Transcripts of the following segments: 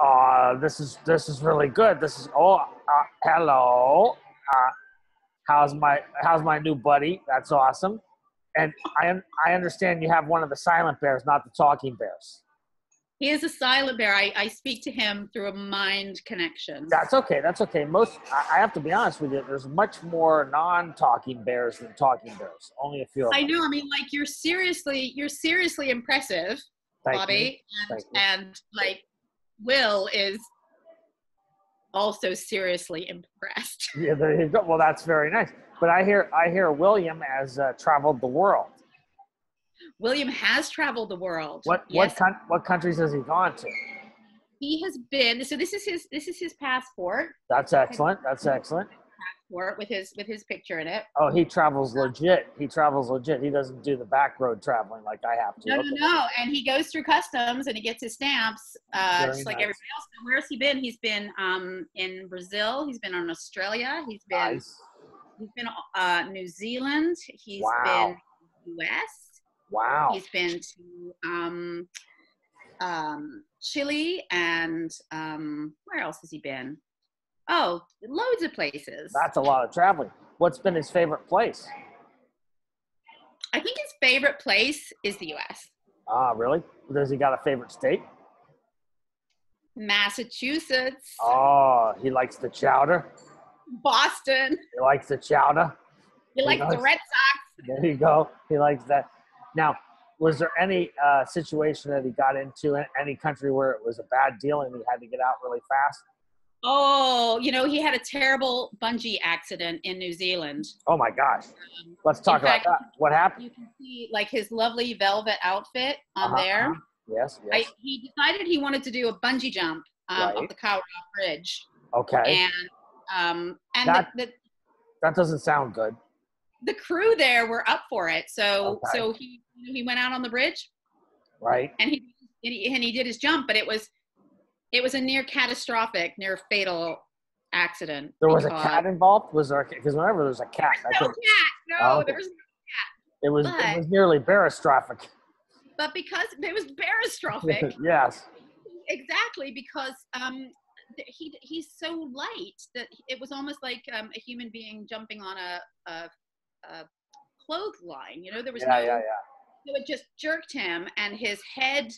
uh, this is this is really good. This is oh, uh, hello. Uh, how's my how's my new buddy? That's awesome. And I I understand you have one of the silent bears, not the talking bears. He is a silent bear. I, I speak to him through a mind connection. That's okay. That's okay. Most I I have to be honest with you. There's much more non-talking bears than talking bears. Only a few. Of I know. I mean, like you're seriously, you're seriously impressive, Thank. Bobby, and, Thank you. and like Will is also seriously impressed. Yeah, there you go. Well, that's very nice. But I hear I hear William has uh, traveled the world. William has traveled the world. What yes, what coun- what countries has he gone to? he has been. So this is his this is his passport, That's excellent. That's excellent. Passport with his with his picture in it. Oh, he travels legit. He travels legit. He doesn't do the back road traveling like I have to. No, no, Okay. no. And he goes through customs and he gets his stamps, uh, Very just like nice. everybody else. And where's he been? He's been um, in Brazil. He's been in Australia. He's been Nice. he's been uh, New Zealand. He's Wow. been U.S. Wow. He's been to um, um, Chile and um, where else has he been? Oh, loads of places. That's a lot of traveling. What's been his favorite place? I think his favorite place is the U.S. Ah, really? Does he got a favorite state? Massachusetts, Oh, he likes the chowder. Boston. He likes the chowder. He likes the. Red Sox. There you go. He likes that. Now, was there any uh, situation that he got into in any country where it was a bad deal and he had to get out really fast? Oh, you know, he had a terrible bungee accident in New Zealand. Oh my gosh. Um, Let's talk about fact- that. What happened? You can see like his lovely velvet outfit on Uh-huh, there. uh-huh. Yes, I, yes. he decided he wanted to do a bungee jump um, Right. off the Kawarau Bridge, okay. and um, and That- the, the that doesn't sound good. the crew there were up for it. So Okay. so he he went out on the bridge Right? and he and he, and he did his jump, but it was it was a near catastrophic, near fatal accident. There was a cat involved? Was there? Because whenever there's a cat, I No cat. No, Oh, okay. there was it was but- it was nearly barastrophic. but because it was catastrophic yes. exactly because um he he's so light that it was almost like um, a human being jumping on a a, a clothesline you know there was Yeah, no yeah, yeah. so it just jerked him and his head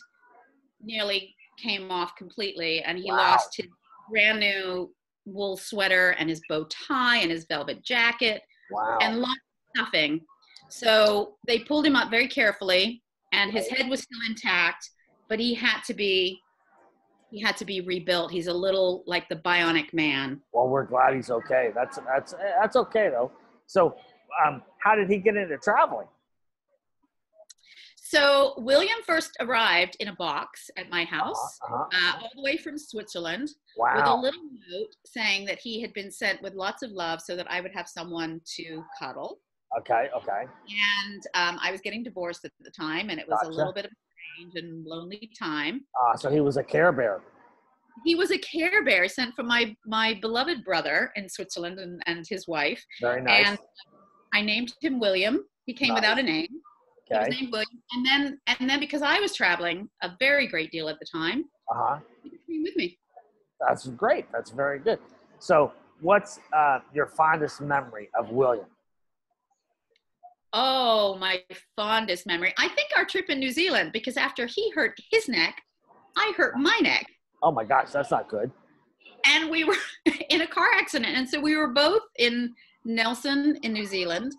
nearly came off completely and he Wow. lost his brand new wool sweater and his bow tie and his velvet jacket Wow. and lost nothing. So they pulled him up very carefully, and his head was still intact, but he had to be he had to be rebuilt. He's a little like the bionic man. well, we're glad he's okay. That's that's that's okay though. So, um, how did he get into traveling? So William first arrived in a box at my house, Uh-huh. uh, all the way from Switzerland, with a little note saying that he had been sent with lots of love so that I would have someone to cuddle. Okay. Okay. And um, I was getting divorced at the time, and it was Gotcha. a little bit of a strange and lonely time. Uh, so he was a Care Bear. he was a care bear sent from my my beloved brother in Switzerland and, and his wife. Very nice. And I named him William. He came without a name. Okay. named William. And then and then because I was traveling a very great deal at the time, Uh huh. he came with me. That's great. That's very good. So, what's uh, your fondest memory of William? Oh, my fondest memory. I think our trip in New Zealand, because after he hurt his neck, I hurt my neck. Oh my gosh, that's not good. And we were in a car accident. And so we were both in Nelson in New Zealand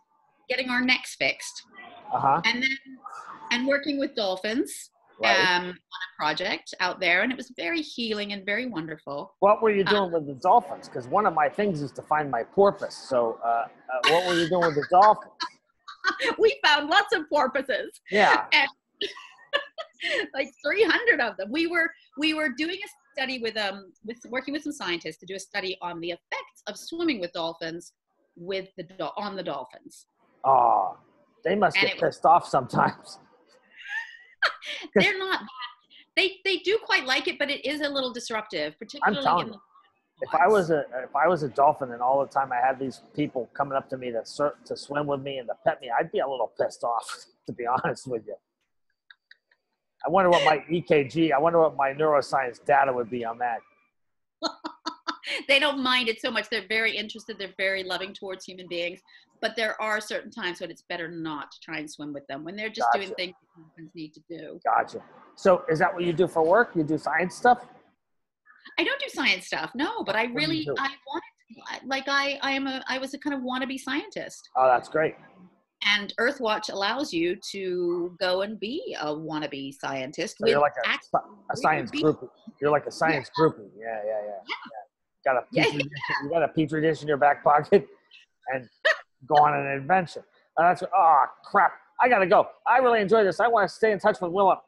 getting our necks fixed. Uh huh. and then and working with dolphins Right. um, on a project out there, and it was very healing and very wonderful. what were you uh, doing with the dolphins? Because one of my things is to find my porpoise. So, uh, uh, what were you doing with the dolphins? we found lots of porpoises, Yeah. like 300 of them. We were we were doing a study with um with working with some scientists to do a study on the effects of swimming with dolphins with the on the dolphins. Oh, they must And get it was- pissed off sometimes. They're not. They they do quite like it, but it is a little disruptive, particularly telling in you. the If I was a if I was a dolphin and all the time I had these people coming up to me to sur- to swim with me and to pet me, I'd be a little pissed off, to be honest with you. I wonder what my EKG, I wonder what my neuroscience data would be on that. they don't mind it so much. They're very interested. They're very loving towards human beings. But there are certain times when it's better not to try and swim with them when they're just Gotcha. doing things that humans need to do. Gotcha. So is that what you do for work? You do science stuff? I don't do science stuff, no. But I really. I wanted, to, like, I, I am a, I was a kind of wannabe scientist. Oh, that's great. And Earthwatch allows you to go and be a wannabe scientist. So you're like a, a science groupie. You're like a science groupie. Yeah, yeah, yeah. yeah. Got a petri dish, you got a petri dish in your back pocket, and go on an adventure. Uh, that's oh crap. I gotta go. I really enjoy this. I want to stay in touch with Willem.